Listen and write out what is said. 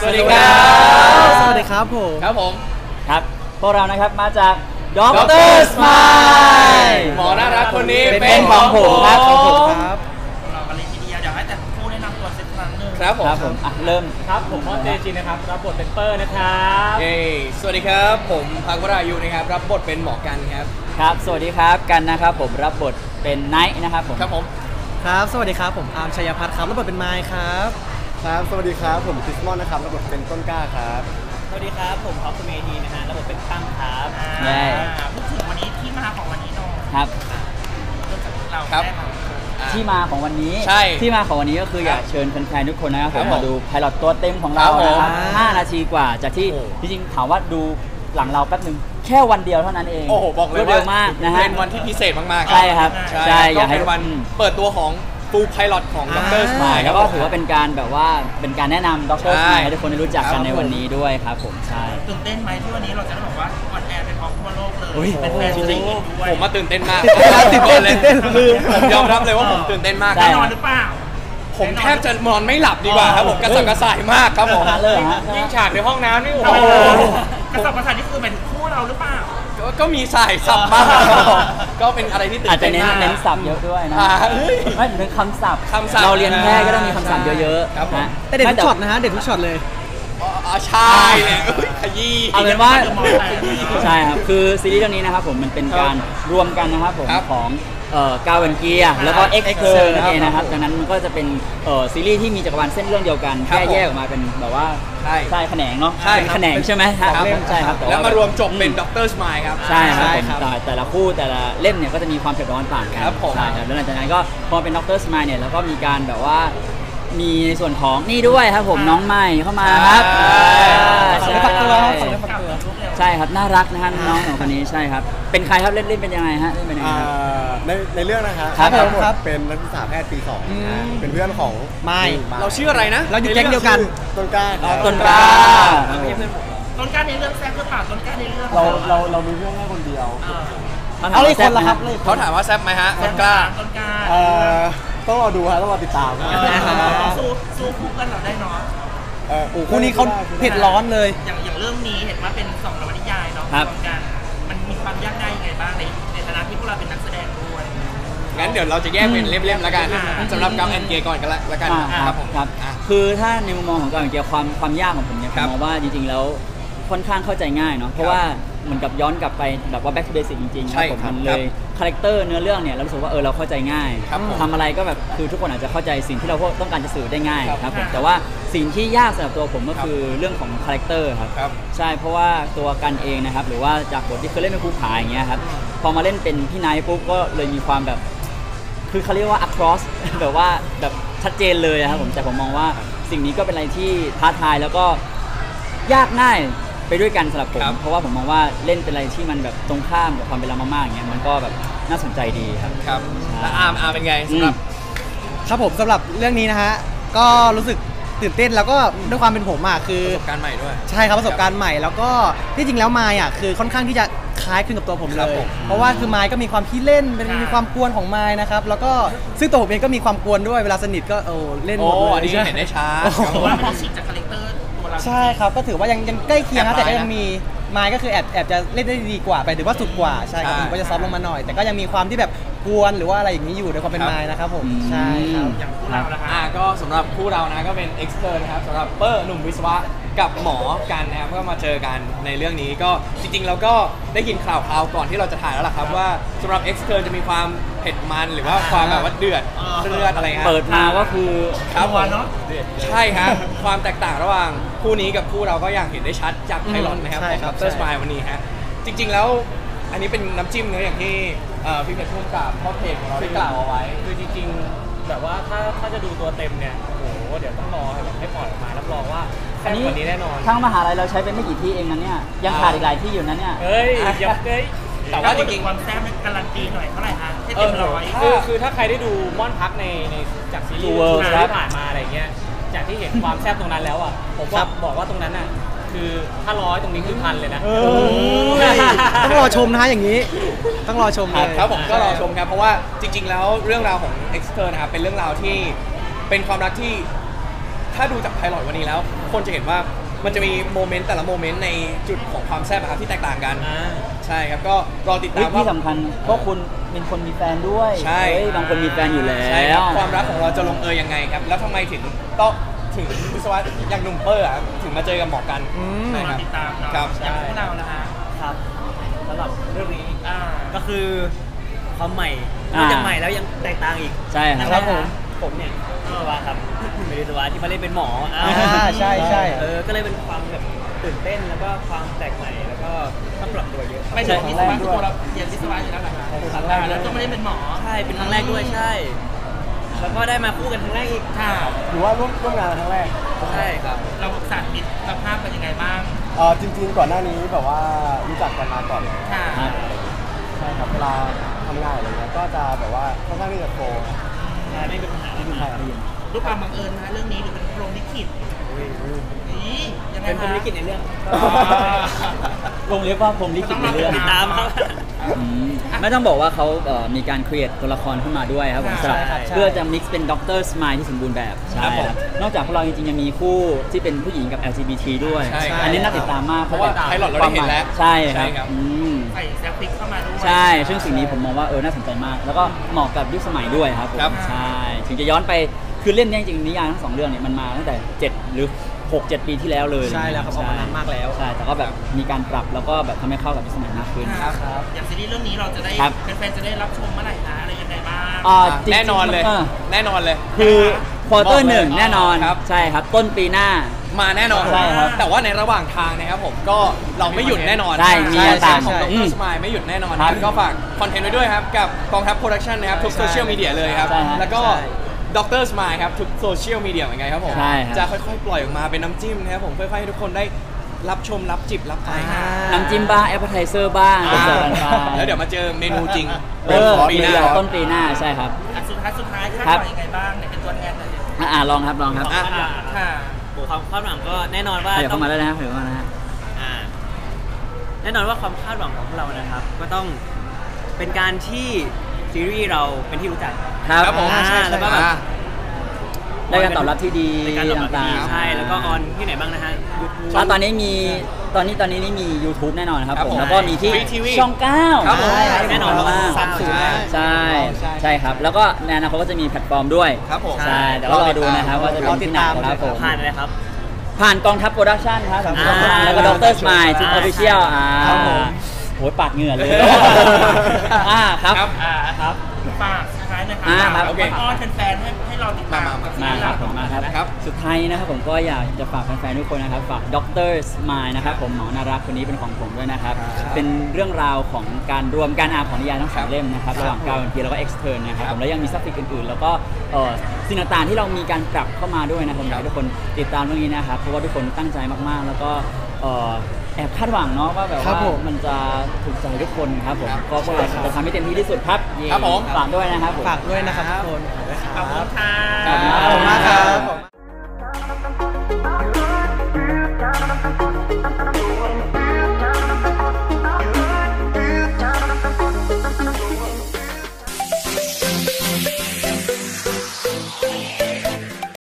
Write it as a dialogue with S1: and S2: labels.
S1: สวัสดีครับ
S2: สวัสดีครับผม
S1: ครับผม
S3: ครับ พวกเรานะครับมาจากด็อก
S1: Dr.
S3: เตอร์สมาย
S1: หมอน่ารักคนนี้
S3: เป็นของผมครับ
S2: ของผมครับ
S4: เรากันเลยทีเดียวอยากให้แต่ทั้งคู่แนะนำตัวสักครั้งหนึ่ง
S1: ครับผม
S3: ครับผมอะเริ่ม
S5: ครับผมมอสเตชินท์นะครับ รับบทเป็นเปอร์นะครับ
S1: เย้สวัสดีครับผมภัควรายุนะครับ รับบทเป็นหมอกันครับ
S3: ครับ สวัสดีครับกันนะครับ ผมรับบทเป็นไนท์นะครับผม
S1: ครับผม
S2: ครับ สวัสดีครับผมอาร์มชัยพัฒน์ครับรับบทเป็นไมค์ครับ
S6: ครับ สวัสดีครับ ผมคริสม่อนนะครับรับบทเป็นต้นกล้าครับ
S5: สวัสดีครับ ผมท็อปสเมธีนะฮะรับบทเป็นตั้มครับ
S4: อ่า
S3: ใช่
S4: พูดถึงวันนี้ที่มาของวันนี้หน่อย
S3: ครับ
S4: เริ่มจากเรา
S1: ครับ
S4: ได้ค่ะ
S1: อะ
S3: ที่มาของวันนี้
S1: ใช่
S3: ที่มาของวันนี้ก็คืออยากเชิญแฟนๆทุกคนนะครับผ
S1: ครับผม
S3: มาดู pilot ตัวเต็มของเรา
S1: ครับผม
S3: นะครับ
S2: อ่า
S3: 5นาทีกว่าจากที่
S1: โอ้
S3: จริงๆถามว่าดูหลังเราแป๊บนึงแค่วันเดียวเท่านั้นเอง
S1: โอ้โหบอกเลย
S3: รวด
S1: ว่า
S3: เร็วมากนะฮะ
S1: เป็นวันที่พิเศษมากๆ
S3: ใช่ครับ
S1: ใช่
S3: ใช่
S1: ก็
S3: อยากให้
S1: เป็นวันเปิดตัวของ full pilot ของ Doctor's Mine
S3: แล้วก็ถือว่าเป็นการแบบว่าเป็นการแนะนำด็อกเตอร์
S1: ใช่
S3: ให้ทุกคนได้รู้จักกันครั
S1: บ
S3: ในวันนี้ด้วยครับผมใช่
S4: ตื่นเต้นไหมที่วันนี้เราจะได้บอกว่า on air เป็นพร้อมทั่วโลกเลย
S3: อุ๊ย
S4: เป็นแฟน
S1: จ
S4: จริ
S1: ริ
S4: ง
S1: ง
S4: ๆด้วย
S1: ๆผมมาตื่นเต้นมาก
S2: ตื่นเต้น
S1: เลย
S2: ตื่นเต้น
S1: คือผมยอมรับเลยว่าผมตื่นเต้นมาก
S3: ใช่
S4: แน่นอนหรือเปล่า
S1: ผมแทบจะนอนไม่หลับดีกว่าครับผมกระสับกระส่ายมากครับผม
S3: ขนาดเลยเหรอฮะ
S5: ยิ่งฉากในห้องน้ำนี่โอ้
S4: โอ้
S5: โห
S4: โหกระสับกระส่ายนี่คือหมายถึงคู่เราหรือเปล่า
S1: ก็ก็มีสายสับบ้างครับผมก็เป็นอะไรที่ตื่
S3: อาจ
S1: น
S3: จะ
S1: เต้น
S3: เน้น
S1: มาก
S3: เน้นศัพท์เยอะด้วยนะ
S1: อ่าเฮ้ย
S3: ไม่ถึงคำศัพท์
S1: คำศัพท์
S3: เราเรียนแพทย์ก็ต้องมีคำศัพท์เยอะ
S1: ครับผม
S3: ๆนะ
S2: แต่เด็ดทุกช็อตนะฮะเด็ดทุกช็อตเลย
S1: อ๋ออ๋อใช่เลยเอ้ยขยี้
S3: เอาเป็นว่า
S4: เดี๋ยวมองไป
S3: ใช่ครับคือซีรีส์เรื่องนี้นะครับผมมันเป็นการรวมกันนะครับผม
S1: ครับ
S3: ของเอ่อ กาเวนเกียแล้วก็ X เ X นั่นเองนะค
S1: ครั
S3: รับบดังนั้นมันก็จะเป็นเอ่อซีรีส์ที่มีจักรวาลเส้นเรื่องเดียวกัน
S1: ครับ
S3: แค่แยกออกมาเป็นแบบว่า
S1: ใช่
S3: ใช่แขนงเนาะ
S1: ใช่
S3: เป็นแขนงใช่ไหมฮะ
S1: ครับ
S3: ใช่ครับต่
S1: แล้วมารวมจบเป็น Doctor's Mine ครับ
S3: ใช่ครับ
S2: ใช่
S3: ผม
S2: ครับ
S3: แต่แต่ละคู่แต่ละเล่มเนี่ยก็จะมีความเผ็ดร้อนต่างกัน
S1: ครับผม
S3: ใช่ครับแล้วหลังจากนั้นก็พอเป็น Doctor's Mine เนี่ยแล้วก็มีการแบบว่ามีในส่วนของนี่ด้วยครับผมน้องใหม่เข้ามาครับ
S1: ใช่
S2: ฝาก
S3: ใช่
S2: เนื้อฝากตัวครับ
S3: ใช่ครับน่ารักนะฮะน้องของคนนี้ใช่ครับ เป็นใครครับเล่นเล่นเป็นยังไงฮะเล่นเป็นยังไง
S6: อ่า
S3: ครับ
S6: ในในเรื่องนะครับ
S3: ครับ
S6: ทั้งหมด
S2: ครับ
S6: เป็นนักศึกษาแพทย์ปีสอง
S2: อืม
S6: อ่าเป็นเพื่อนของ
S2: ไม่
S1: เราชื่ออะไรนะ
S2: เราอยู่แก๊งเดียวกัน
S6: ต้นกล้าครับ
S3: ต้นกล้า
S4: ต้นกล้าในเรื่องแซ่บหรือเปล่าต้นกล้าในเรื่อง
S6: เราเราเรามีเรื่องแค่คนเดียว
S4: เออ
S2: เอาเลยคนละครับเลย
S1: เขาถามว่าแซ่บไหมฮะต้นกล้า
S4: ต้นกล้า
S6: เอ่อต้องรอดูฮะต้องรอติดตาม
S4: เออสู้สู้คู่กันเราได้เนาะ
S6: เอ่อ
S2: คู่นี้เขาเผ็ดร้อนเลย
S4: อย่างอย่างเรื่องนี้เห็นว่าเป็นสองนวนิยายเนาะ
S3: ครับ
S4: วมกัน มันมีความยากง่ายยังไงบ้างในในฐานะที่พวกเราเป็นนักแสดงด้วย
S1: งั้นเดี๋ยวเราจะแยกเป็นเล่มๆแล้วกัน
S4: อ่า
S1: สำหรับกาวน์แอนด์เกียร์ก่อนกันละแล้วกัน
S3: อ่า
S1: ครับผม
S3: ครับ
S1: อะ
S3: คือถ้าในมุมมองของการเกี่ยวความความยากของผมเนี่ยผ
S1: ครั
S3: ม
S1: บ
S3: มองว่าจริงๆแล้วค่อนข้างเข้าใจง่ายเนาะเพราะว่าเหมือนกับย้อนกลับไปแบบว่า back to basic จริงๆ
S1: ใช่
S3: ผม
S1: ครับ
S3: มันเลย character เนื้อเรื่องเนี่ยเรารู้สึกว่าเออเราเข้าใจง่าย
S1: ครับผม
S3: ทำอะไรก็แบบคือทุกคนอาจจะเข้าใจสิ่งที่เราต้องการจะสื่อได้ง่าย
S1: ครับ
S3: ครับผม
S4: ครับ
S3: แต่ว่า สิ่งที่ยากสำหรับตัวผมก็
S1: ครับ
S3: คือเรื่องของ character ครับ
S1: ครับ
S3: ใช่เพราะว่าตัวกันเองนะครับ หรือว่าจากบทที่เคยเล่นเป็นครูผาอย่างเงี้ยครับพอมาเล่นเป็นพี่ไนท์ปุ๊บก็เลยมีความแบบ คือเขาเรียกว่า across แบบว่าแบบชัดเจนเลยอะครับผมแต่ผมมองว่าสิ่งนี้ก็เป็นอะไรที่ท้าทายแล้วก็ยากง่ายไปด้วยกันสำหรับผม
S1: ครับ
S3: เพราะว่าผมมองว่าเล่นเป็นอะไรที่มันแบบตรงข้ามกับความเป็นเรามากๆอย่างเงี้ยมันก็แบบน่าสนใจดีครับ
S1: ครับแล้วอาร์มอาร์มเป็นไงสำหรับ
S2: ครับผมสำหรับเรื่องนี้นะฮะก็รู้สึก ตื่นเต้นแล้วก็ด้วยความเป็นผมอะคือ
S1: ประสบการณ์ใหม่ด้วย
S2: ใช่ครับประสบการณ์ใหม่แล้วก็ที่จริงแล้วมายอะคือค่อนข้างที่จะคล้ายคลึงกับตัวผม
S1: ค
S2: เล
S1: รับ
S2: ย
S1: ผม
S2: เพราะว่าคือมายก็มีความขี้เล่นเป็น
S4: ค่ะ
S2: มีความกวนของมายนะครับแล้วก็ซึ่งตัวผมเองก็มีความกวนด้วยเวลาสนิทก็โอ้เล่นห
S1: โอ้
S2: มดเลย
S1: อันนี้
S2: ใช่
S1: เห็นได้ชัด
S2: โอ้โห
S4: ถือว่าไม่ได้ฉีกจาก character ตัวเรา
S2: ใช่ครับก็ถือว่ายังยังใกล้เคียงนะ
S1: แอบ
S2: แต่ก็
S1: ร้ายนะ
S2: ยังมี มายก็คือแอบแอบจะเล่นได้ดีกว่าไปหรือว่าสุดกว่าใช่ครับ
S1: ใช่
S2: ผมก็จะ soft ลงมาหน่อย แต่ก็ยังมีความที่แบบกวนหรือว่าอะไรอย่างนี้อยู่ในความเป็น
S1: ครับ
S2: มายนะครับผม
S3: อืม
S2: ใช่ครับ
S4: อย่างคู่เราละ
S1: อ่า
S4: คะ
S1: ก็สำหรับคู่เรานะก็เป็น X-ter นะครับสำหรับเปอร์หนุ่มวิศวะกับหมอกันนะครับก็มาเจอกันในเรื่องนี้ก็จริงๆเราก็ได้ยินข่าวคราวก่อนที่เราจะถ่ายแล้วล่ะครับว่าสำหรับเอ็กซ์เตอร์จะมีความเผ็ดมันหรือว่าความแบบว่าเดือดเลือดอะไรเงี้ย
S3: เปิดมาก็คือ
S1: ครับผม
S4: เนาะ
S1: ใช่ครับความแตกต่างระหว่างคู่นี้กับคู่เราก็อย่างเห็นได้ชัดจากไพลอตนะครับ
S2: ใช่
S1: ของ
S2: ครับ
S1: ดรส
S2: ใช่
S1: มายวันนี้ฮะจริง ๆ แล้วอันนี้เป็นน้ำจิ้มเนื้ออย่างที่เอ่อพี่เพชรพุ่มกับพ่อเพจของเราได้กล่าวเอาไว้
S5: คือจริงๆ แบบว่าถ้าถ้าจะดูตัวเต็มเนี่ยโอ้โหเดี๋ยวต้องรอให้แบบให้ปล่อยออกมารับรองว่าแซ่บกว่านี้แน่นอน
S3: ทั้งมหาลัยเราใช้ไปไม่กี่ที่เองนะเนี่ยยังขาดอีกหลายที่อยู่นะเนี่ย
S5: เฮ้ยยังเฮ้ย
S1: แต่ว่าจริง
S4: ความแซ่บมันการันตีหน่อยเท่าไหร่ฮะให้
S1: เอ
S4: เต็
S1: อ
S4: มร้อย
S5: คือคือถ้าใครได้ดูม่อนพักในในจากซีรีส์
S3: True World
S5: ที่
S3: ครับ
S5: ผ่านมาอะไรเงี้ยจากที่เห็นความแซ่บตรงนั้นแล้วอะผม
S2: ครั
S5: ว่า
S2: บ
S5: บอกว่าตรงนั้นอะคือถ้าร้อยตรงนี้คือพันเลยนะ
S2: เออต้องรอชมนะฮะอย่างนี้ ต้องรอชมเลย
S1: ครับผมก็รอชมครับเพราะว่าจริง ๆ แล้วเรื่องราวของ e x t e r นะครับเป็นเรื่องราวที่เป็นความรักที่ถ้าดูจาก pilot วันนี้แล้ว คนจะเห็นว่า มันจะมี moment แต่ละ moment ในจุดของความแซ่บอะครับที่แตกต่างกัน
S5: อ่า
S1: ใช่ครับก็รอติด
S3: เฮ้
S1: ตายม
S3: ที่
S1: ว่า
S3: สำคัญพวกคุณเป็นคนมีแฟนด้วย
S1: ใช่
S3: เฮ้ยบางคนมีแฟนอยู่แล้
S1: ใช่ครับ
S3: ว
S1: ความรักของเราจะลงเอยยังไงครับ แล้วทำไมถึงต้องถึงวิศวะอย่างหนุ่มเปอร์อะครับถึงมาเจอกับหมอกัน
S2: อืม
S1: ใช่
S4: ร
S1: ค
S4: อ
S1: รับ
S4: ติดตามเนาะ
S1: ครับ
S4: อย่างพวกเรานะฮะ
S5: ครับสำหรับเรื่องนี้
S4: อ่า
S5: ก็คือความใหม่
S3: อ่า
S5: นอกจากใหม่แล้วยังแตกต่างอีก
S3: ใช่ค
S5: นะ
S3: รับ
S5: ผม ผมเนี่ยวิศวะครับเป็นวิศวะที่มาเล่นเป็นหมออ่า
S2: อ่าใช่ใช่
S5: เออก็เลยเป็นความแบบตื่นเต้นแล้วก็ความแปลกใหม่แล้วก็ต้องปรับตัวเยอะครับ
S4: ไม่ถึงวิศวะคือตัวเราเรียนวิศวะอยู่แล้วเหรอคะ
S5: ครั้งแรก
S4: แล้วก็ไม่ได้เป็นหมอ
S5: ใช่เป็นครั้งแรกด้วยใช่ แล้วก็ได้มาคู่กันครั้งแรกอีก
S4: ค่ะ
S6: ถือว่าร่วมร่วมงานครั้งแรก
S5: ใช่ครับ
S4: เราสาธิตสภาพเป็นยังไงบ้าง
S6: เออจริง ๆ ก่อนหน้านี้แบบว่ารู้จักกันมาก่อนแล้ว
S4: ค่ะ
S3: ครับ
S6: ใช่ครับเวลาทำงานอะไรเงี้ยก็จะแบบว่าค่อนข้างที่จะ flow
S5: ใช่ไม่เป็ นปัญหาไม่เป็นปัญหา
S4: รูปความบังเอิญนะเรื่องนี้หรือเป็นพรหมลิขิตนี่ยังไง
S5: เป็น
S4: คะ
S5: คนลิขิตในเรื่อง
S3: ลงเรียกว่าพรหมลิขิตในเรื่อง
S5: ติดตามครับ
S3: อืมไม่ต้องบอกว่าเขาเอ่อมีการ create ตัวละครขึ้นมาด้วยครับผม
S4: ใช่
S3: สำหรับ
S5: ครับใช่
S3: เพื่อจะ mix เป็น Doctor's Mine ที่สมบูรณ์แบบใช่
S1: ครับผม
S3: ครับนอกจากพวกเราจริงๆยังมีคู่ที่เป็นผู้หญิงกับ LGBT ด้วย
S1: ใช่ครับ
S3: อันนี้น่าติดตามมาก
S1: เพราะว่าไพลอตเราได้เห็นแล้ว
S3: ใช่ค
S1: ใช่
S3: รับ
S1: ครับ
S3: อืม
S4: ใส่แซฟฟิกเข้ามาด้วย
S3: ใช่ ซึ่งสิ่งนี้ผมมองว่าเออน่าสนใจมาก แล้วก็เหมาะกับยุคสมัยด้วยครับผม
S1: ครับ
S3: ใช่ ถึงจะย้อนไปคือเล่นเนี่ยจริงๆนิยายทั้งสองเรื่องเนี่ยมันมาตั้งแต่ 7 หรือ 6 7 ปีที่แล้วเลย
S2: ใช่แล้วครับออกมานานมากแล้ว
S3: ใช่แต่ก็แบบมีการปรับแล้วก็แบบทำให้เข้ากับยุคสมัยมากขึ้น
S4: ครับอย่างซีรีส์เรื่องนี้เราจะได้
S3: ครับ
S4: แฟนๆจะได้รับชมเมื่อไหร่คะอะไรยังไงบ้าง
S3: อ่าจริงๆ
S1: แน่นอนเลยาแน่นอนเลย
S3: คือควอเตอ
S1: บอก
S3: ร์
S1: เลย
S3: หนึ่งแน่นอน
S1: ครับ
S3: ใช่ครับต้นปีหน้า
S1: มาแน่นอน
S3: ใช่ครับ
S1: แต่ว่าในระหว่างทางนะครับผมก็เราไม่หยุดแน่นอน
S3: ใช่มี
S1: ใช่
S3: ต่าง
S1: ของด
S3: อืม
S1: รสมายไม่หยุดแน่นอน
S3: ครับ
S1: ก็ฝากคอนเทนต์ไว้ด้วยครับกับกองทัพโปรดักชันนะครับทุกโซเชียลมีเดียเลยครับ
S3: ใช่ฮะ
S1: แล้วก็
S2: ใช่
S1: ดรสมายครับทุกโซเชียลมีเดียเหมือนกันครับผม
S3: ใช่ครับ
S1: จะค่อยๆ ปล่อยออกมาเป็นน้ำจิ้มนะครับผมค่อยๆให้ทุกคนได้รับชมรับจิบรับไป
S2: อ่า
S3: น้ำจิ้มบ้างแอปเปอร์ไทเซอร์บ้าง
S1: อ่า
S3: เจอกันไป
S1: แล้วเดี๋ยวมาเจอเมนูจริง
S3: เออ
S1: ปีหน้า
S3: ต้นปีหน้าใช่ครับ
S4: อะสุดท้ายสุดท้ายคาด
S3: ครับ
S4: หวังยังไงบ้างเนี่ยเป็นตัวแทนหน่อยดิ
S3: อะอ่าลองครับลองครับ
S1: อะ
S4: ค่ะ
S5: ความคาดหวังก็แน่นอนว่า
S3: เดี๋ยว
S5: ต้อ
S3: เข้างมาแล้วนะเดี๋ยวเข้ามานะฮะ
S5: อ่าแน่นอนว่าความคาดหวังของพวกเรานะครับ ก็ต้องเป็นการที่ซีรีส์เราเป็นที่รู้จัก
S3: ครับ
S1: ครับผม
S5: อ่า
S1: ใช่ใช่
S5: แล้วก็แบบ
S1: อ่า
S3: ได้การตอบรับที่ดี
S5: ในการตอบรับที่ดี
S3: ต่างๆ
S5: ใช่แล้วก็ออนที่ไหนบ้างนะฮะ YouTube
S3: อ่าตอนนี้มีตอนนี้ตอนนี้นี่มี YouTube แน่นอนครับ
S1: ครับ
S3: ผ
S1: ผมม
S3: แล้วก็มีที่
S1: Free TV
S3: ช่อง9
S1: ครับผม
S3: ใช่ครับ
S5: แน่นอน
S3: มาก
S2: สามศูนย์
S3: ใช่
S2: ใช่
S3: ใช่ครับ แล้วก็ในอนาคตก็จะมีแพลตฟอร์มด้วย
S1: ครับผม
S3: ใช่เดี๋ยวก็รอดูนะครับว่าจะ
S2: รอ
S3: เป็น
S2: ติ
S3: ที่
S2: ด
S3: ไหน
S2: ตาม
S3: ครับผม
S5: ผ่านอะไรครับ
S3: ผ่านกองทัพโปรดักชั่นครับ
S2: ครับ
S3: อ่าแล้วก็ดรสมายที่อ
S5: อ่า
S3: อฟฟิเชียลอ่า
S2: ครับผม
S3: โหยปากเหงื่อเลยอ่าครับ
S1: ครับ
S4: อ่าครับ ฝากสุดท้ายนะครั
S3: อ่าครับ
S4: โอเคอ้อนแฟนๆให้ให้เราติดตาม
S1: มามา
S4: ซี
S3: มา
S4: รีส์
S3: ครับ
S4: เรา
S3: ผมมาครับ
S1: ครับ
S3: สุดท้ายนี้นะครับผมก็อยากจะฝากแฟนๆทุกคนนะครับฝากดDoctor's Mine นะครับผมหมอน่ารักคนนี้เป็นของผมด้วยนะครับเป็นเรื่องราวของการรวมการอ่านของนิยายทั้งสองเล่มนะครับระหว่างกาวน์แอนด์เกียร์แล้วก็ X-ter นะครับ
S1: ครับ
S3: ผมแล้วยังมี sub-fic อื่นๆ แล้วก็เอ่อสิ่งต่างๆที่เรามีการปรับเข้ามาด้วยนะครับอยากให้ทุกคนติดตามเรื่องนี้นะครับเพราะว่าทุกคนตั้งใจมากๆ แล้วก็เอ่อ แอบคาดหวังเนาะว่าแบบว่าครั
S2: บผม
S3: มันจะถูกใจทุกคนครับผม
S1: ครับ
S3: ก็พวกเราจะทำให้เต็มที่ที่สุดครับ
S1: ครับผม
S3: ฝากด้วยนะครับผม
S2: ฝากด้วยนะครับทุกคน
S4: ขอบคุณค่ะ
S3: ขอบคุณ
S2: ขอบคุณมากครับ